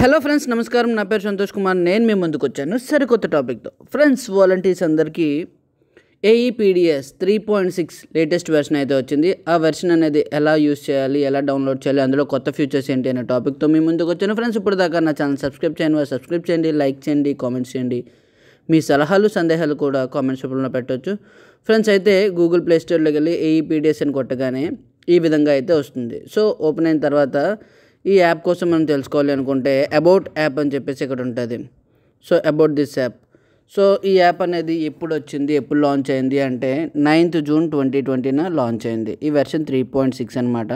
Hello friends నమస్కారం. నా పేరు సంతోష్ కుమార్. నేను మీ ముందుకు వచ్చాను. సరికొత్త టాపిక్తో ఫ్రెండ్స్ వాలంటీర్స్ అందరికీ AEPDS three point six latest version అయితే వచ్చింది. ఆ వెర్షన్ అనేది ఎలా యూస్ చేయాలి ఎలా డౌన్లోడ్ చేయాలి అందులో కొత్త ఫీచర్స్ ఏంటి అనే టాపిక్తో మీ ముందుకు వచ్చాను. ఫ్రెండ్స్ ఇప్పుడు దాకా నా ఛానల్ సబ్స్క్రైబ్ చేయండి వారు సబ్స్క్రైబ్ చేయండి లైక్ చేయండి కామెంట్స్ చేయండి. మీ సలహాలు సందేహాలు కూడా కామెంట్స్ రూపంలో పెట్టవచ్చు ఫ్రెండ్స్ అయితే గూగుల్ ప్లే స్టోర్లోకి వెళ్ళి ఏఈపీడిఎస్ అని కొట్టగానే ఈ విధంగా అయితే వస్తుంది. సో ఓపెన్ అయిన తర్వాత ఈ యాప్ కోసం మనం తెలుసుకోవాలి అనుకుంటే అబౌట్ యాప్ అని చెప్పేసి ఇక్కడ ఉంటుంది. So about this app. So ఈ యాప్ అనేది ఎప్పుడు వచ్చింది ఎప్పుడు లాంచ్ అయింది అంటే నైన్త్ జూన్ ట్వంటీ ట్వంటీన లాంచ్ అయింది. ఈ వెర్షన్ త్రీ పాయింట్ సిక్స్ అనమాట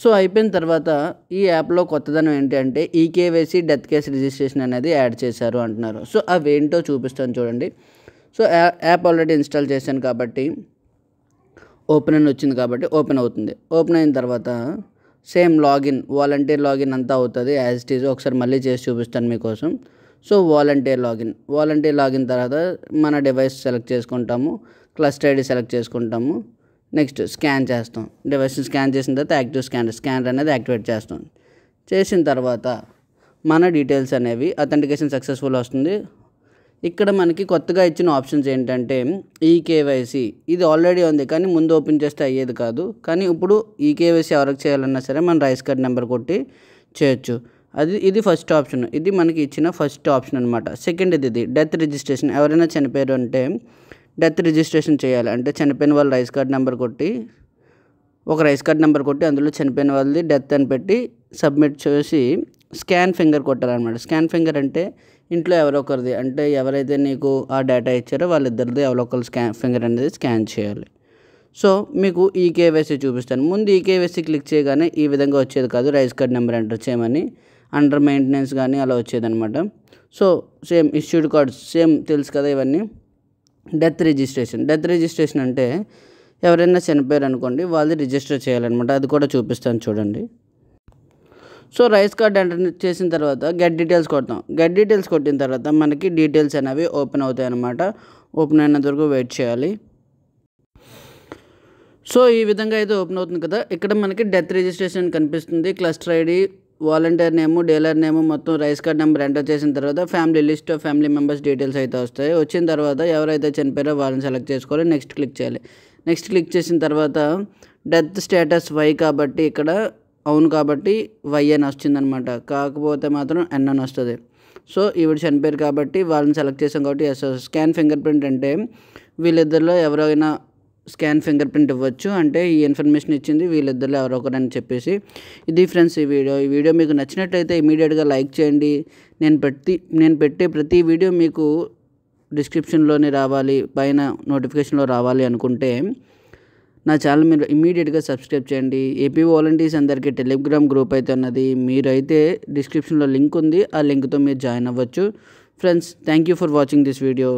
సో అయిపోయిన తర్వాత ఈ యాప్లో కొత్తదనం ఏంటి అంటే ఈకేవైసీ డెత్ కేస్ రిజిస్ట్రేషన్ అనేది యాడ్ చేశారు అంటున్నారు. సో అవి ఏంటో చూపిస్తాను చూడండి. సో యాప్ ఆల్రెడీ ఇన్స్టాల్ చేశాను కాబట్టి ఓపెన్ అని వచ్చింది కాబట్టి ఓపెన్ అవుతుంది. ఓపెన్ అయిన తర్వాత సేమ్ లాగిన్ వాలంటీర్ లాగిన్ అంతా అవుతుంది యాజ్ ఇట్ ఈజ్ ఒకసారి మళ్ళీ చేసి చూపిస్తాను మీకోసం. So volunteer login. Volunteer login తర్వాత మన డివైస్ సెలెక్ట్ చేసుకుంటాము క్లస్టర్ ఐడి సెలెక్ట్ చేసుకుంటాము. నెక్స్ట్ స్కాన్ చేస్తాం. డివైస్ని స్కాన్ చేసిన తర్వాత యాక్టివ్ స్కానర్ స్కానర్ అనేది యాక్టివేట్ చేస్తాం. చేసిన తర్వాత మన డీటెయిల్స్ అనేవి అథెంటికేషన్ సక్సెస్ఫుల్ వస్తుంది. ఇక్కడ మనకి కొత్తగా ఇచ్చిన ఆప్షన్స్ ఏంటంటే ఈ ఇది ఆల్రెడీ ఉంది కానీ ముందు ఓపెన్ చేస్తే అయ్యేది కాదు. కానీ ఇప్పుడు ఈ ఎవరికి చేయాలన్నా సరే మనం రైస్ కార్డ్ నెంబర్ కొట్టి చేయొచ్చు. అది ఇది ఫస్ట్ ఆప్షన్ ఇది మనకి ఇచ్చిన ఫస్ట్ ఆప్షన్ అనమాట సెకండ్ ఇది ఇది. డెత్ రిజిస్ట్రేషన్ ఎవరైనా చనిపోయారు అంటే డెత్ రిజిస్ట్రేషన్ చేయాలి. అంటే చనిపోయిన వాళ్ళ రైస్ కార్డ్ నెంబర్ కొట్టి ఒక రైస్ కార్డ్ నెంబర్ కొట్టి అందులో చనిపోయిన వాళ్ళది డెత్ అని పెట్టి సబ్మిట్ చేసి స్కాన్ ఫింగర్ కొట్టాలన్నమాట స్కాన్ ఫింగర్ అంటే ఇంట్లో ఎవరొకరిది అంటే ఎవరైతే నీకు ఆ డేటా ఇచ్చారో వాళ్ళిద్దరిది ఎవరో స్కాన్ ఫింగర్ అనేది స్కాన్ చేయాలి. సో మీకు ఈ కేవైసీ చూపిస్తాను. ముందు ఈ కేవైసీ క్లిక్ చేయగానే ఈ విధంగా వచ్చేది కాదు. రైస్ కార్డ్ నెంబర్ ఎంటర్ చేయమని అండర్ మెయింటెనెన్స్ కానీ అలా వచ్చేదన్నమాట. So same issued cards same తెలుసు కదా ఇవన్నీ. Death registration. డెత్ రిజిస్ట్రేషన్ అంటే ఎవరైనా చనిపోయారు అనుకోండి వాళ్ళది రిజిస్టర్ చేయాలన్నమాట. అది కూడా చూపిస్తాను చూడండి. సో రైస్ కార్డ్ ఎంటర్ చేసిన తర్వాత గెట్ డీటెయిల్స్ కొడతాం. గెట్ డీటెయిల్స్ కొట్టిన తర్వాత మనకి డీటెయిల్స్ అనేవి ఓపెన్ అవుతాయి అన్నమాట. ఓపెన్ అయినంత వరకు వెయిట్ చేయాలి. సో ఈ విధంగా అయితే ఓపెన్ అవుతుంది కదా. ఇక్కడ మనకి డెత్ రిజిస్ట్రేషన్ కనిపిస్తుంది. Cluster ID volunteer name dealer name మొత్తం రైస్ కార్డ్ నెంబర్ ఎంటర్ చేసిన తర్వాత family list of family members details అయితే వస్తాయి. వచ్చిన తర్వాత ఎవరైతే చనిపోయారో వాళ్ళని సెలెక్ట్ చేసుకోవాలి. నెక్స్ట్ క్లిక్ చేయాలి. నెక్స్ట్ క్లిక్ చేసిన తర్వాత డెత్ స్టేటస్ వై కాబట్టి ఇక్కడ అవును కాబట్టి వై అని వచ్చిందనమాట కాకపోతే మాత్రం ఎన్ అని వస్తుంది. సో ఈవిడ చనిపోయారు కాబట్టి వాళ్ళని సెలెక్ట్ చేసాం కాబట్టి ఎస్ స్కాన్ ఫింగర్ ప్రింట్ అంటే వీళ్ళిద్దరిలో ఎవరైనా స్కాన్ ఫింగర్ ప్రింట్ ఇవ్వచ్చు. అంటే ఈ ఇన్ఫర్మేషన్ ఇచ్చింది వీళ్ళిద్దరిలో ఎవరో ఒకరని చెప్పేసి. ఇది ఫ్రెండ్స్ ఈ వీడియో. ఈ వీడియో మీకు నచ్చినట్లయితే ఇమీడియట్గా లైక్ చేయండి. నేను ప్రతి నేను పెట్టే ప్రతి వీడియో మీకు డిస్క్రిప్షన్లోనే రావాలి. పైన నోటిఫికేషన్లో రావాలి అనుకుంటే నా ఛానల్ మీరు ఇమీడియట్గా సబ్స్క్రైబ్ చేయండి. ఏపీ వాలంటీర్స్ అందరికీ టెలిగ్రామ్ గ్రూప్ అయితే ఉన్నది. మీరైతే డిస్క్రిప్షన్లో లింక్ ఉంది. ఆ లింక్తో మీరు జాయిన్ అవ్వచ్చు. Friends thank you for watching this video.